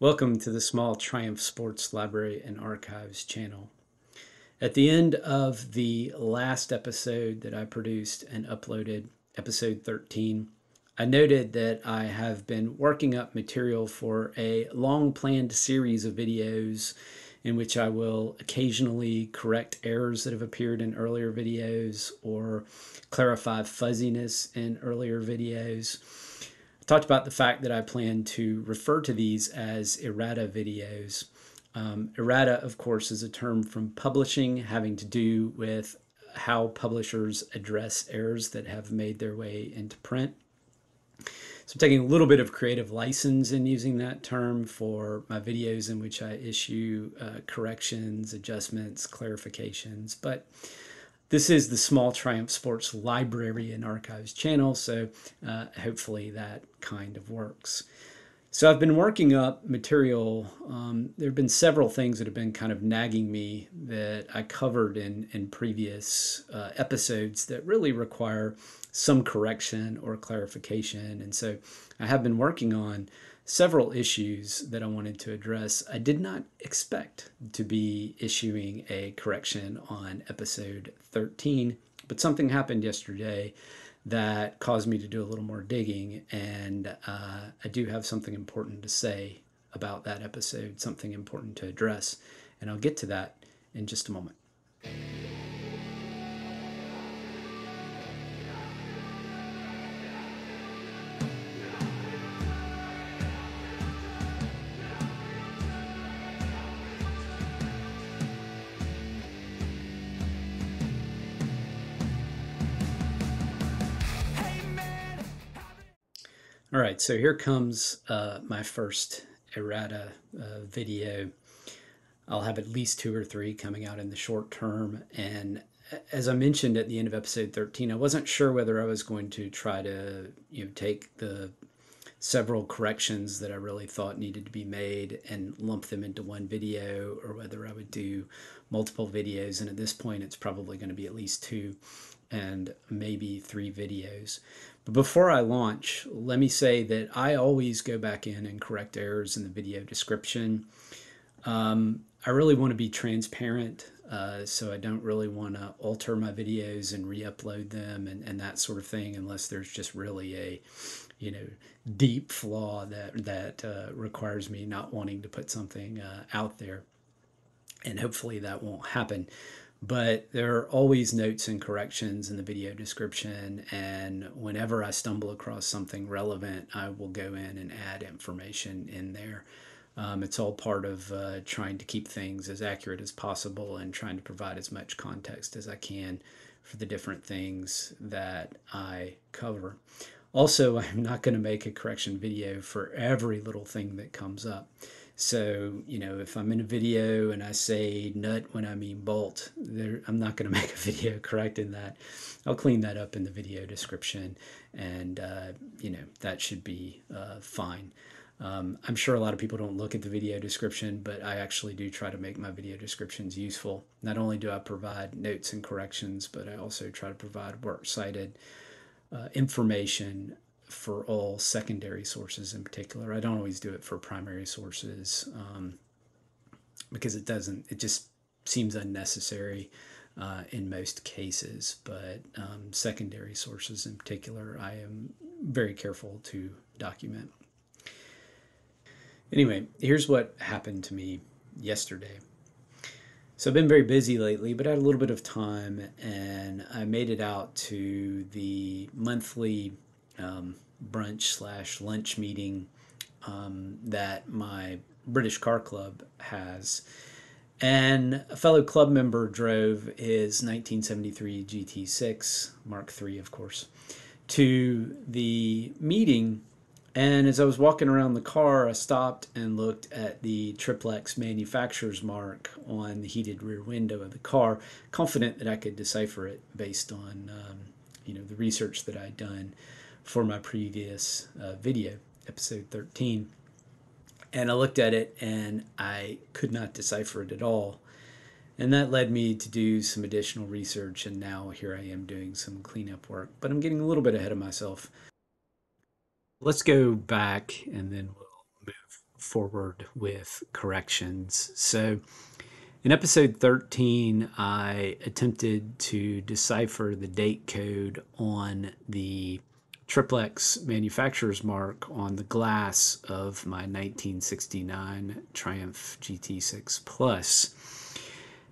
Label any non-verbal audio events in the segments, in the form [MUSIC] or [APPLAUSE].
Welcome to the Small Triumph Sports Library and Archives channel. At the end of the last episode that I produced and uploaded, episode 13, I noted that I have been working up material for a long planned series of videos in which I will occasionally correct errors that have appeared in earlier videos or clarify fuzziness in earlier videos talked about the fact that I plan to refer to these as errata videos. Um, errata, of course, is a term from publishing having to do with how publishers address errors that have made their way into print. So I'm taking a little bit of creative license in using that term for my videos in which I issue uh, corrections, adjustments, clarifications, but this is the Small Triumph Sports Library and Archives channel, so uh, hopefully that kind of works. So I've been working up material. Um, there have been several things that have been kind of nagging me that I covered in, in previous uh, episodes that really require some correction or clarification. And so I have been working on several issues that I wanted to address. I did not expect to be issuing a correction on episode 13, but something happened yesterday that caused me to do a little more digging, and uh, I do have something important to say about that episode, something important to address, and I'll get to that in just a moment. All right, so here comes uh, my first errata uh, video. I'll have at least two or three coming out in the short term. And as I mentioned at the end of episode 13, I wasn't sure whether I was going to try to you know take the several corrections that I really thought needed to be made and lump them into one video or whether I would do multiple videos. And at this point, it's probably going to be at least two and maybe three videos. But before I launch, let me say that I always go back in and correct errors in the video description. Um, I really want to be transparent, uh, so I don't really want to alter my videos and re-upload them and, and that sort of thing unless there's just really a, you know, deep flaw that that uh, requires me not wanting to put something uh, out there. And hopefully that won't happen but there are always notes and corrections in the video description and whenever i stumble across something relevant i will go in and add information in there. Um, it's all part of uh, trying to keep things as accurate as possible and trying to provide as much context as i can for the different things that i cover. Also [LAUGHS] i'm not going to make a correction video for every little thing that comes up so, you know, if I'm in a video and I say nut when I mean bolt, there, I'm not going [LAUGHS] to make a video correcting that. I'll clean that up in the video description, and, uh, you know, that should be uh, fine. Um, I'm sure a lot of people don't look at the video description, but I actually do try to make my video descriptions useful. Not only do I provide notes and corrections, but I also try to provide works cited uh, information for all secondary sources in particular. I don't always do it for primary sources um, because it doesn't, it just seems unnecessary uh, in most cases. But um, secondary sources in particular, I am very careful to document. Anyway, here's what happened to me yesterday. So I've been very busy lately, but I had a little bit of time and I made it out to the monthly um, brunch slash lunch meeting um, that my British Car Club has. And a fellow club member drove his 1973 GT6, Mark III, of course, to the meeting. And as I was walking around the car, I stopped and looked at the Triplex manufacturer's mark on the heated rear window of the car, confident that I could decipher it based on um, you know the research that I'd done for my previous uh, video, episode 13. And I looked at it and I could not decipher it at all. And that led me to do some additional research, and now here I am doing some cleanup work. But I'm getting a little bit ahead of myself. Let's go back and then we'll move forward with corrections. So, in episode 13, I attempted to decipher the date code on the triplex manufacturer's mark on the glass of my 1969 Triumph GT6 Plus.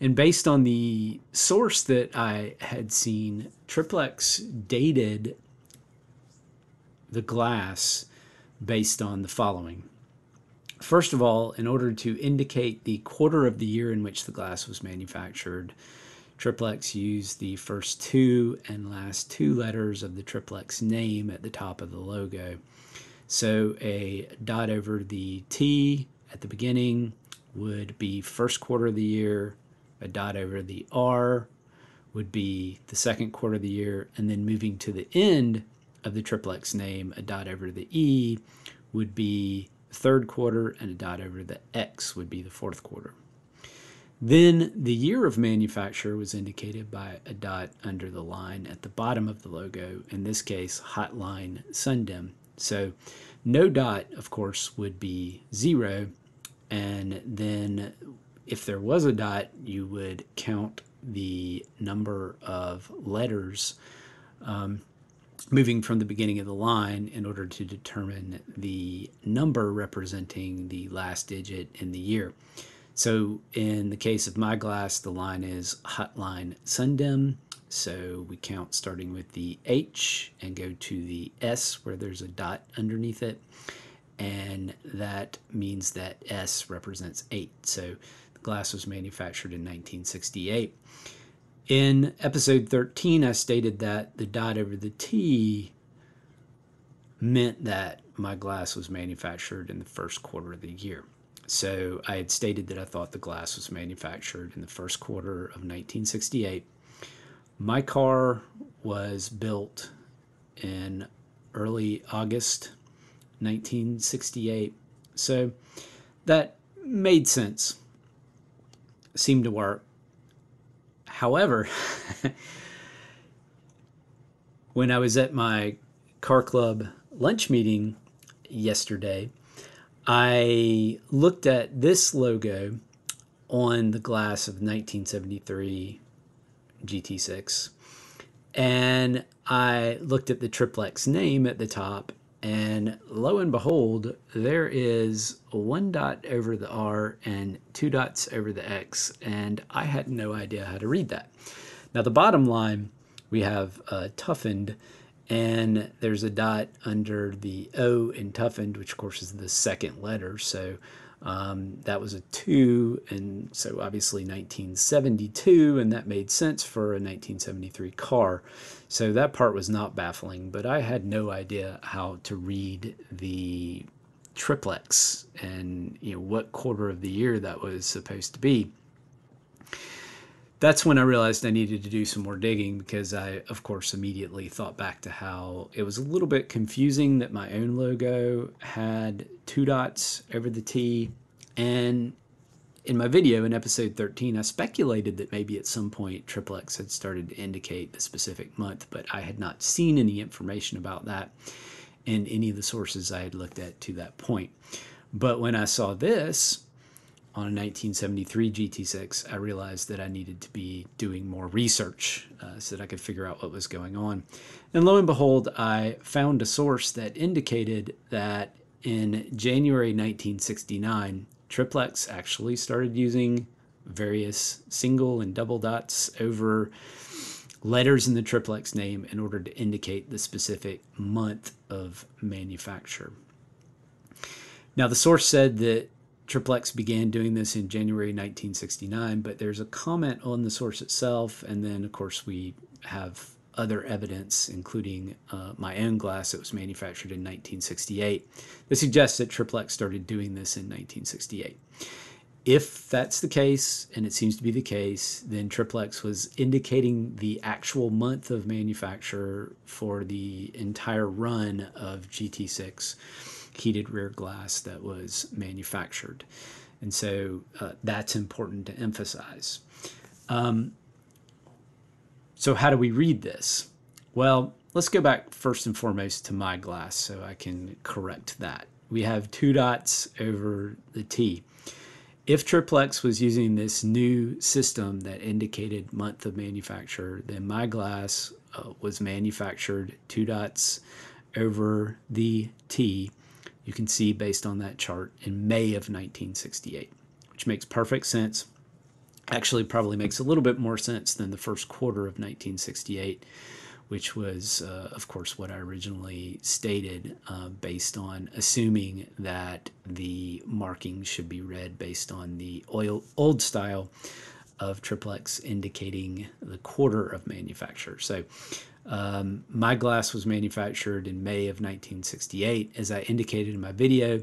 And based on the source that I had seen, triplex dated the glass based on the following. First of all, in order to indicate the quarter of the year in which the glass was manufactured, Triplex used the first two and last two letters of the Triplex name at the top of the logo. So a dot over the T at the beginning would be first quarter of the year, a dot over the R would be the second quarter of the year, and then moving to the end of the triplex name, a dot over the E would be third quarter, and a dot over the X would be the fourth quarter. Then the year of manufacture was indicated by a dot under the line at the bottom of the logo, in this case, Hotline Sundym. So no dot, of course, would be zero. And then if there was a dot, you would count the number of letters um, moving from the beginning of the line in order to determine the number representing the last digit in the year. So in the case of my glass, the line is hotline Sundym. So we count starting with the H and go to the S where there's a dot underneath it. And that means that S represents 8. So the glass was manufactured in 1968. In episode 13, I stated that the dot over the T meant that my glass was manufactured in the first quarter of the year. So I had stated that I thought the glass was manufactured in the first quarter of 1968. My car was built in early August 1968. So that made sense, seemed to work. However, [LAUGHS] when I was at my car club lunch meeting yesterday, I looked at this logo on the glass of 1973 GT6 and I looked at the triplex name at the top and lo and behold, there is one dot over the R and two dots over the X, and I had no idea how to read that. Now, the bottom line, we have uh, toughened, and there's a dot under the O in toughened, which of course is the second letter. So um, that was a two, and so obviously 1972, and that made sense for a 1973 car. So that part was not baffling, but I had no idea how to read the triplex and you know what quarter of the year that was supposed to be. That's when I realized I needed to do some more digging because I, of course, immediately thought back to how it was a little bit confusing that my own logo had two dots over the T. And in my video in episode 13, I speculated that maybe at some point triplex had started to indicate the specific month, but I had not seen any information about that in any of the sources I had looked at to that point. But when I saw this on a 1973 GT6, I realized that I needed to be doing more research uh, so that I could figure out what was going on. And lo and behold, I found a source that indicated that in January 1969, Triplex actually started using various single and double dots over letters in the triplex name in order to indicate the specific month of manufacture. Now, the source said that Triplex began doing this in January 1969, but there's a comment on the source itself, and then, of course, we have other evidence, including uh, my own glass that was manufactured in 1968, that suggests that Triplex started doing this in 1968. If that's the case, and it seems to be the case, then Triplex was indicating the actual month of manufacture for the entire run of GT6 heated rear glass that was manufactured. And so uh, that's important to emphasize. Um, so, how do we read this? Well, let's go back first and foremost to my glass so I can correct that. we have two dots over the T. If Triplex was using this new system that indicated month of manufacture, then my glass uh, was manufactured two dots over the T. You can see based on that chart in May of 1968, which makes perfect sense. Actually, probably makes a little bit more sense than the first quarter of 1968 which was, uh, of course, what I originally stated, uh, based on assuming that the markings should be read based on the oil, old style of triplex indicating the quarter of manufacture. So um, my glass was manufactured in May of 1968. As I indicated in my video,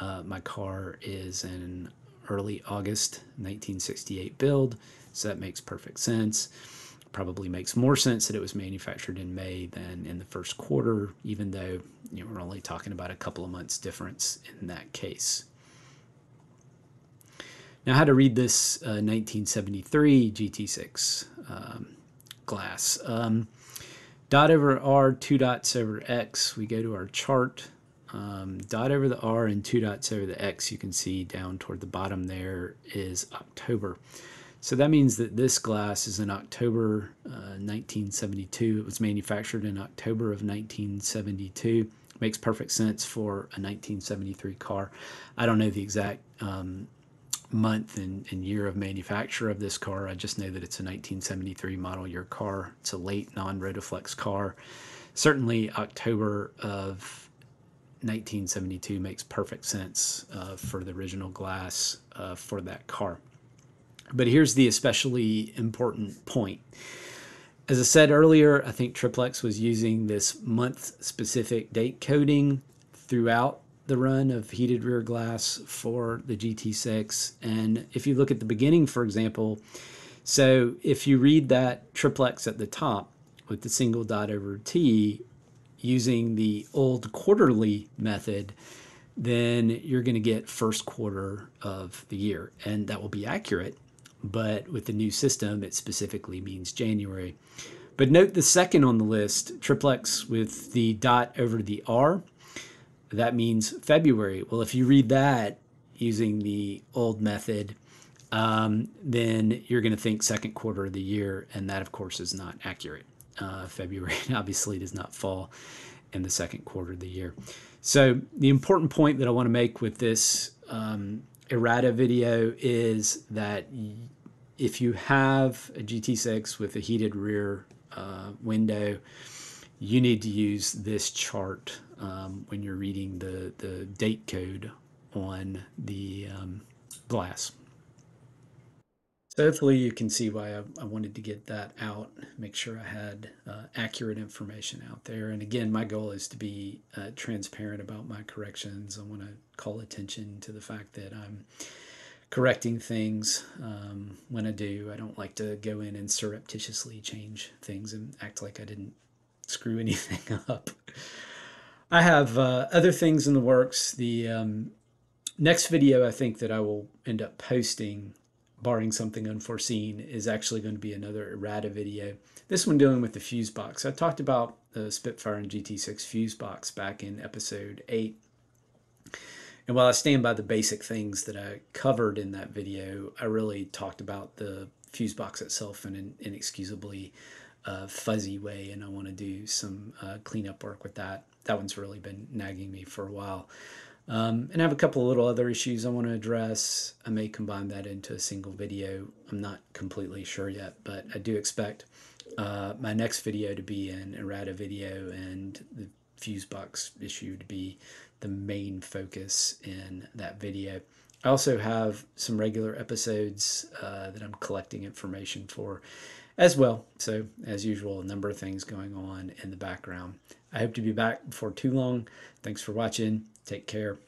uh, my car is an early August 1968 build, so that makes perfect sense probably makes more sense that it was manufactured in May than in the first quarter, even though you know, we're only talking about a couple of months difference in that case. Now, how to read this uh, 1973 GT6 um, glass. Um, dot over R, two dots over X. We go to our chart. Um, dot over the R and two dots over the X, you can see down toward the bottom there is October. So that means that this glass is in October uh, 1972. It was manufactured in October of 1972. Makes perfect sense for a 1973 car. I don't know the exact um, month and, and, year of manufacture of this car. I just know that it's a 1973 model year car. It's a late non-Rotoflex car. Certainly October of 1972 makes perfect sense uh, for the original glass uh, for that car. But here's the especially important point. As I said earlier, I think Triplex was using this month specific date coding throughout the run of heated rear glass for the GT6. And if you look at the beginning, for example, so if you read that triplex at the top with the single dot over T using the old quarterly method, then you're going to get first quarter of the year. And that will be accurate but with the new system, it specifically means January. But note the second on the list, triplex with the dot over the R, that means February. Well, if you read that using the old method, um, then you're going to think second quarter of the year, and that, of course, is not accurate. Uh, February [LAUGHS] obviously does not fall in the second quarter of the year. So, the important point that I want to make with this um, errata video is that if you have a GT6 with a heated rear uh, window, you need to use this chart um, when you're reading the, the date code on the um, glass. So hopefully you can see why I, I, wanted to get that out, make sure I had uh, accurate information out there. And again, my goal is to be uh, transparent about my corrections. I want to call attention to the fact that I'm correcting things um, when I do. I don't like to go in and surreptitiously change things and act like I didn't screw [LAUGHS] anything up. I have uh, other things in the works. The um, next video I think that I will end up posting barring something unforeseen, is actually going to be another errata video. This one dealing with the fuse box. I talked about the Spitfire and GT6 fuse box back in episode 8. And while I stand by the basic things that I covered in that video, I really talked about the fuse box itself in an inexcusably uh, fuzzy way, and I want to do some uh, cleanup work with that. That one's really been nagging me for a while. Um, and I have a couple of little other issues I want to address. I may combine that into a single video. I'm not completely sure yet, but I do expect uh, my next video to be an errata video and the fuse box issue to be the main focus in that video. I also have some regular episodes uh, that I'm collecting information for as well. So, as usual, a number of things going on in the background. I hope to be back before too long. Thanks for watching. Take care.